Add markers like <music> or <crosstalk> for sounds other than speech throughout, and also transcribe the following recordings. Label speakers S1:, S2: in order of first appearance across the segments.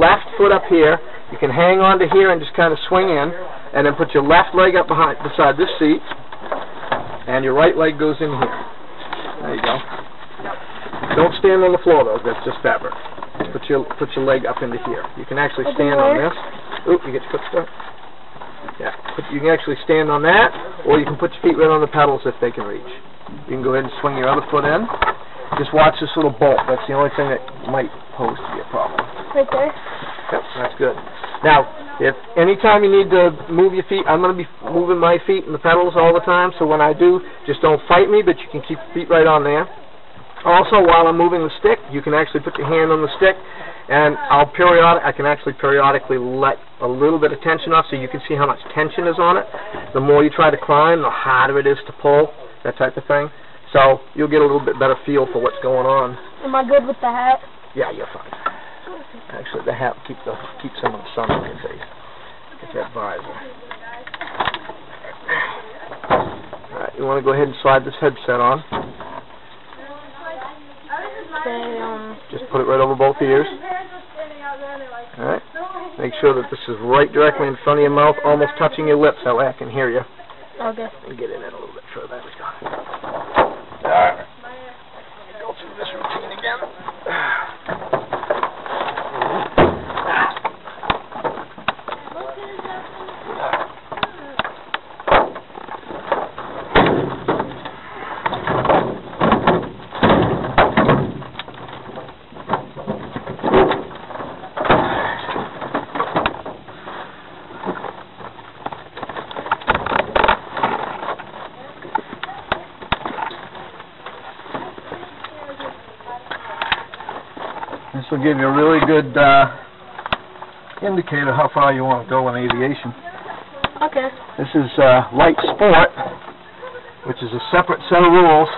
S1: left foot up here. You can hang on to here and just kind of swing in, and then put your left leg up behind beside this seat, and your right leg goes in here. There you go. Don't stand on the floor though. That's just fabric. Put your put your leg up into here. You can actually stand on this. Oop, you get your foot stuck. Yeah, put, you can actually stand on that, or you can put your feet right on the pedals if they can reach. You can go ahead and swing your other foot in. Just watch this little bolt. That's the only thing that might pose to be a problem.
S2: Right there.
S1: Yep, that's good. Now, if anytime you need to move your feet, I'm going to be moving my feet and the pedals all the time, so when I do, just don't fight me, but you can keep your feet right on there. Also, while I'm moving the stick, you can actually put your hand on the stick, and I'll periodic. I can actually periodically let a little bit of tension off, so you can see how much tension is on it. The more you try to climb, the harder it is to pull, that type of thing. So you'll get a little bit better feel for what's going on.
S2: Am I good with the hat?
S1: Yeah, you're fine. Actually, the hat keep the keep some of the sun on your face. Get that visor. All right, you want to go ahead and slide this headset on. Just put it right over both ears. All right. Make sure that this is right directly in front of your mouth, almost touching your lips. That way I can hear you.
S2: okay.
S1: And get in it a little bit further. There we go. All right. Go through this routine again. This will give you a really good uh, indicator how far you want to go in aviation.
S2: Okay.
S1: This is uh, light sport, which is a separate set of rules.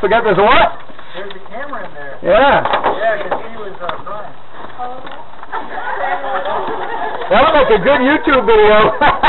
S1: Forget there's a what?
S3: There's a camera in there.
S1: Yeah.
S3: Yeah, 'cause he was uh, crying.
S1: That'll make a good YouTube video. <laughs>